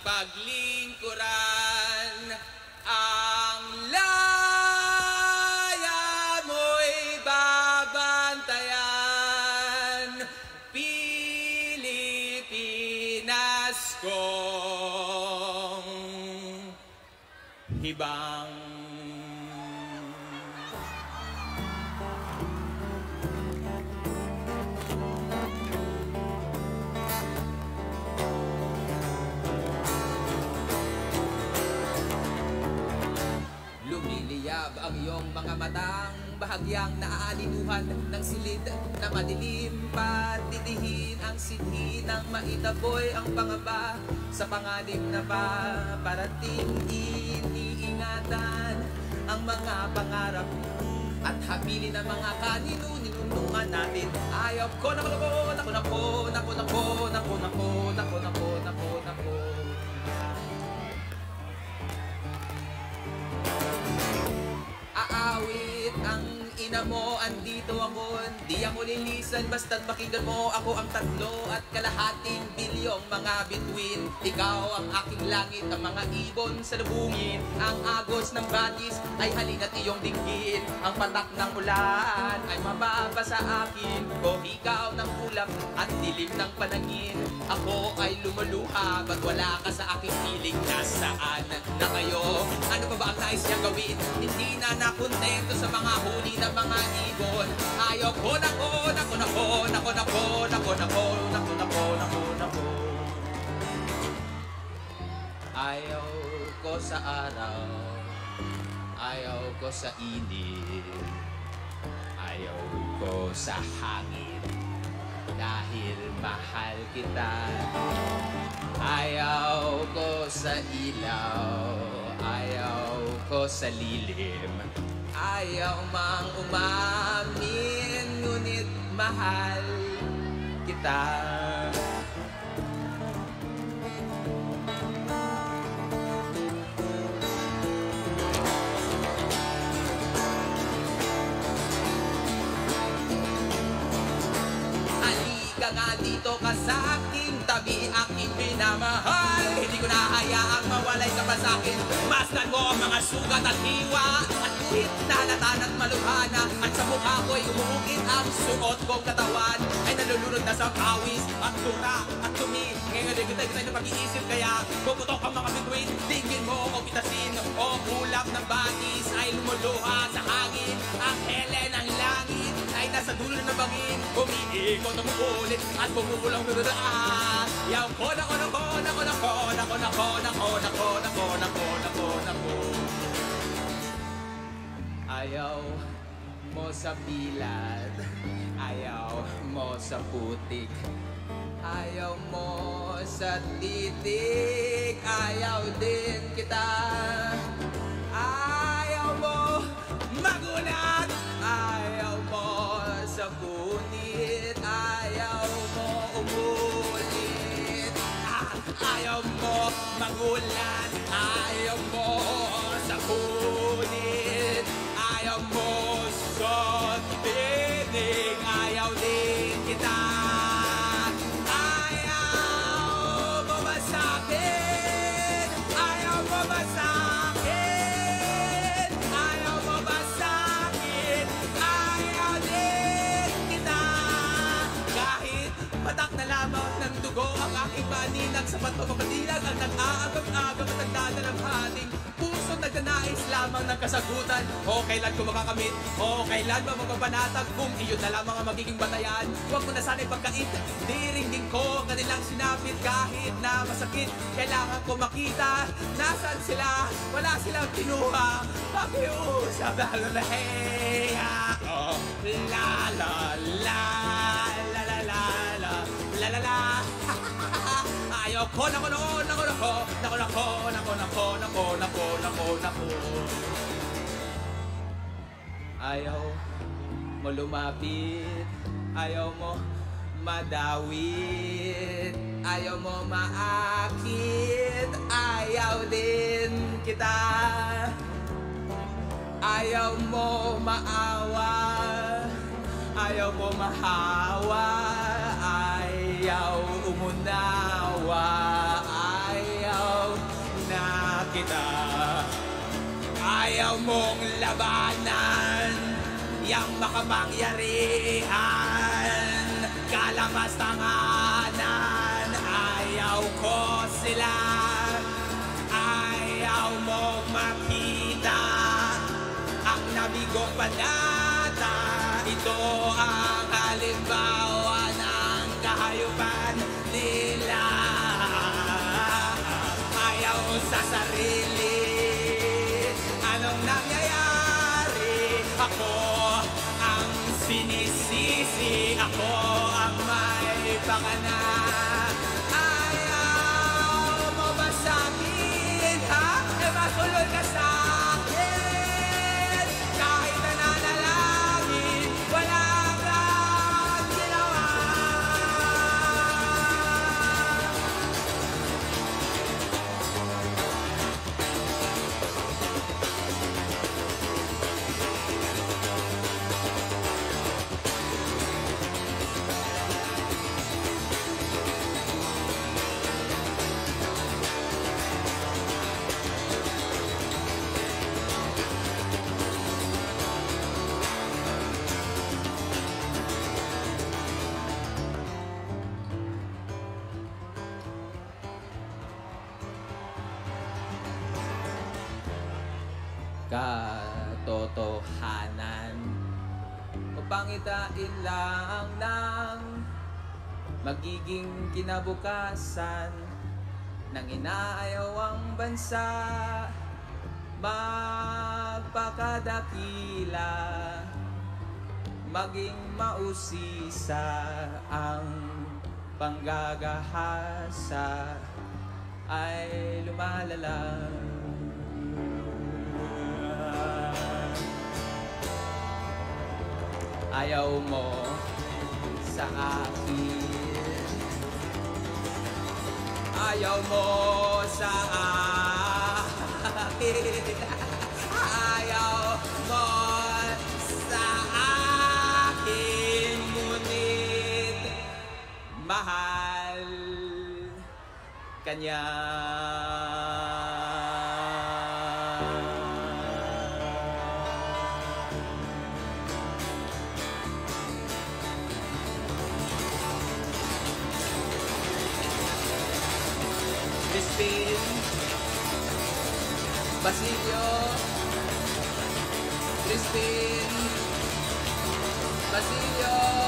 paglingkuran ang laya mo'y babantayan. Pilipinas kong hibang Lumiliyab ang iyong mga matang Bahagyang naaalinuhan ng silid na madilim. Patidihin ang sinhi ng maitaboy ang pangamba Sa panganib na pa parating iniingatan Ang mga pangarap at habilin ng mga kanino ninunungan natin. Ayaw ko nako nako Di ako lilisan, basta't pakinggan mo Ako ang tatlo at kalahating bilyong mga bituin Ikaw ang aking langit, ang mga ibon sa lubungin Ang agos ng batis ay halina't iyong dinggin Ang patak ng ulan ay mababa sa akin O ikaw ng ulap at dilim ng panangin Ako ay lumuluha pag wala ka sa aking piling Nasaan na kayo? Ano pa ba ang nais niya gawin? Hindi na nakontento sa mga huni ng mga ibon Ayaw ko na ko, nako nako, nako nako, nako nako, nako nako, nako nako Ayaw ko sa araw. Ayaw ko sa init. Ayaw ko sa hangin. Dahil mahal kita. Ayaw ko sa ilaw. Ayaw ko sa lilim. Ayaw mang umamin Ngunit mahal kita Halika nga dito ka sa aking tabi Aking minamahal Hindi ko nahayaang mawalay ka pa sa akin. Masdan mo ang mga sugat at hiwa At kuhit na latan at maluhana At sa mukha ko'y umuukit ang suot kong katawan. Ay nalulunod na sa pawis At tura at tumi Ngayon ay kita na pag-iisip Kaya puputok ang mga bituin. Tingin mo o pitasin O ulap ng batis. Ay lumuluha sa nasa dulo ng bangin Umiikot ang ulit At bumubulang nurudaan Yaw ko nako nako nako nako nako nako nako nako nako nako nako nako Ayaw mo sa bilad Ayaw mo sa putik Ayaw mo sa titik Ayaw din kita aplaudí, ¿qué tal? Ng dugo. Ang aking panina ang sapat o kapatilag Ang nag-aagam-agam at nagdadalamhating Puso nagnanais lamang ng kasagutan. O kailan ko makakamit? O kailan ba mapapanatag? Kung iyon na lamang ang magiging batayan. Huwag mo na sana'y pagkait Diringgin ko kanilang sinapit Kahit na masakit. Kailangan ko makita Nasaan sila. Wala silang kinuha. Pakiusap lalo na hey ah, oh. La la La Ayoko nako noon nako nako. Nako nako nako nako nako nako nako nako. Ayaw mo lumapit. Ayaw mo madawit. Ayaw mo maakit. Ayaw din kita. Ayaw mo maawa. Ayaw mo mahawa. Ayaw umunawa mong labanan Yang makapangyarihan. Kalakas tanganan Ayaw ko sila. Ayaw mong makita Ang nabigong panata Ito ang halimbawa ng kahayupan nila. Ayaw sa sarili Ako ang sinisisi. Ako ang may pakana Ayaw katotohanan upang itain lang ng magiging kinabukasan ng inaayaw ang bansa. Magpakadakila maging mausisa ang panggagahasa. Ay lumalala Ayaw mo sa akin. Ayaw mo sa akin. Ayaw mo sa akin. Ngunit mahal kanya Crispin Basilio. Crispin. Basilio